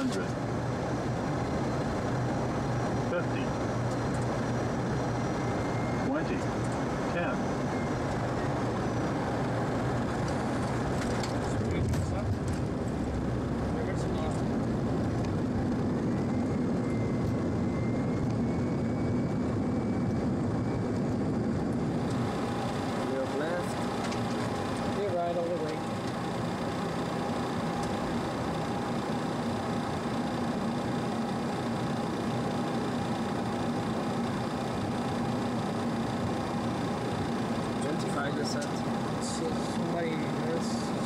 hundred. Fifty. Twenty. Twenty-five percent. So somebody bite.